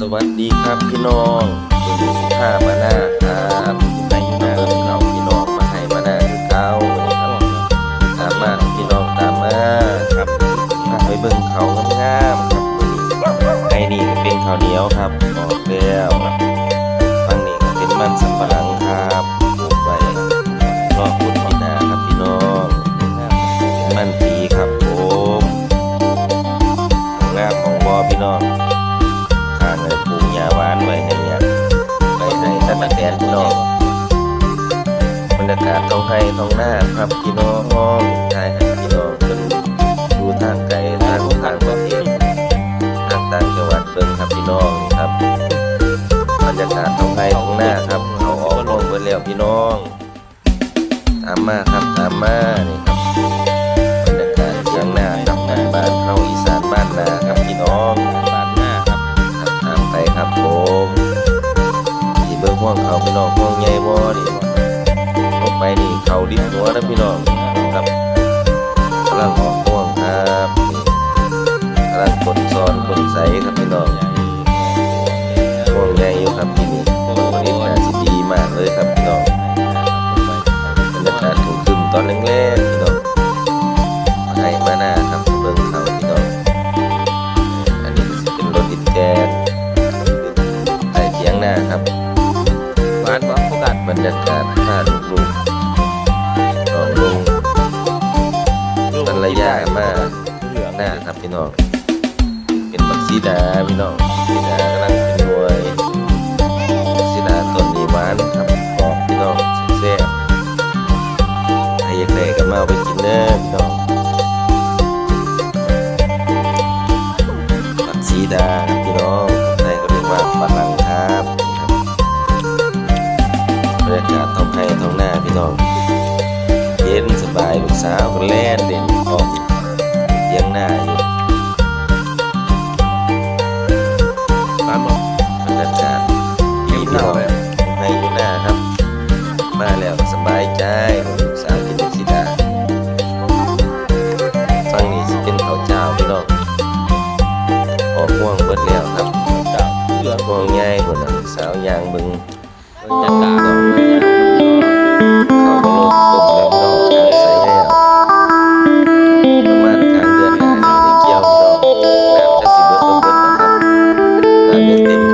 สวัสดีครับพี่น้องเป็นสิข้ามาหน้าครับในหน้าพี่น้องพี่น้องมาให้มาหน้าคือเก้าครับตามมาพี่น้องตามมาครับมาไปเบิ่งเขางามๆครับไอ้นี่ก็เป็นข้าวเหนียวครับออกแล้วฟังนี่ก็เป็นมันสำปะหลัง นพี่น้องบรรยากาศท้องไห้ท้องหน้าครับพี่น้องชายให้พี่น้องเพิ่นดูทางไกลทางทางประเทศทางต่างจังหวัดเพิ่งครับพี่น้องนี่ครับบรรยากาศท้องไห้ท้องหน้าครับเขาออกลงเบิดแล้วพี่น้องตามมาครับตามมานี่ครับ วงเขาพี่น้องห่วงใหญ่บ่นี่ลงไปนี่เขาดิ้นหัวนะพี่น้องครับกำลังออก บรรยากาศท่าลูกๆน้องลุงภระยามาเหลืองหน้าครับพี่น้อง เป็นบักซีดาพี่น้องซีดากำลังเป็นหน่วยบักซีดาต้นนี้หวานครับ ยากาศท้ท้องหน้าพี่น้อง เย็นสบายลูกสาวก็แล่นเด่นออกเลี้ยังหน้าอยู่บานบอกบรรยากาศดีพี่น้องให้อยู่หน้าครับ มาแล้วสบายใจลูกสาวกินสิดาฟังนี่สิเป็นข้าวเจ้าพี่น้องออกห่วงเบิดแล้วครับห่วงใหญ่คนน่ะลูกสาวยางบึงบรรยากาศดอกมาง Thank you.